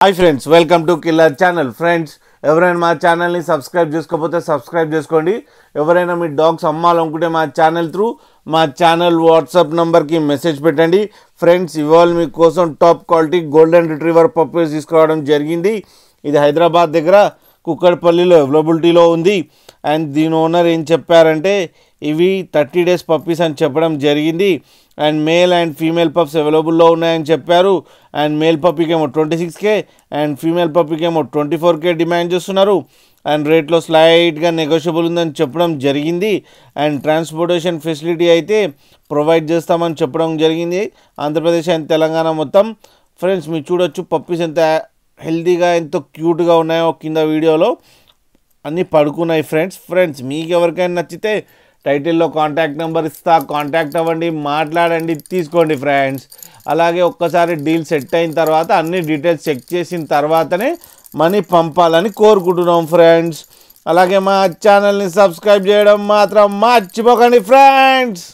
Hi friends welcome to killer channel friends ఎవరైనా మా ఛానల్ని సబ్స్క్రైబ్ చేసుకోకపోతే సబ్స్క్రైబ్ చేసుకోండి. ఎవరైనా మీ డాగ్స్ అమ్మాలనుకుంటే మా ఛానల్ త్రూ మా ఛానల్ వాట్సాప్ నెంబర్కి మెసేజ్ పెట్టండి. ఫ్రెండ్స్ ఇవాళ మీకోసం top quality golden retriever puppies తీసుకురావడం జరిగింది. ఇది హైదరాబాద్ దగ్గర కుక్కడపల్లిలో అవైలబిలిటీలో ఉంది. అండ్ దీని ఓనర్ ఏం చెప్పారంటే ఇవి థర్టీ డేస్ పప్పీస్ అని చెప్పడం జరిగింది. And male and female pups అవైలబుల్లో ఉన్నాయని చెప్పారు. And male పప్పీకేమో twenty six K and female పప్పీకేమో twenty four K demand చేస్తున్నారు. అండ్ రేట్లో స్లైట్గా నెగోషియబుల్ ఉందని చెప్పడం జరిగింది. అండ్ ట్రాన్స్పోర్టేషన్ ఫెసిలిటీ అయితే ప్రొవైడ్ చేస్తామని చెప్పడం జరిగింది. ఆంధ్రప్రదేశ్ అండ్ తెలంగాణ మొత్తం. ఫ్రెండ్స్ మీరు చూడొచ్చు పప్పీస్ ఎంత హెల్తీగా ఎంతో క్యూట్గా ఉన్నాయో కింద వీడియోలో. అన్నీ పడుకున్నాయి ఫ్రెండ్స్. ఫ్రెండ్స్ మీకు ఎవరికైనా నచ్చితే టైటిల్లో కాంటాక్ట్ నెంబర్ ఇస్తా కాంటాక్ట్ అవ్వండి మాట్లాడండి తీసుకోండి ఫ్రెండ్స్. అలాగే ఒక్కసారి డీల్ సెట్ అయిన తర్వాత అన్ని డీటెయిల్స్ చెక్ చేసిన తర్వాతనే మనీ పంపాలని కోరుకుంటున్నాం ఫ్రెండ్స్. అలాగే మా ఛానల్ని సబ్స్క్రైబ్ చేయడం మాత్రం మర్చిపోకండి ఫ్రెండ్స్.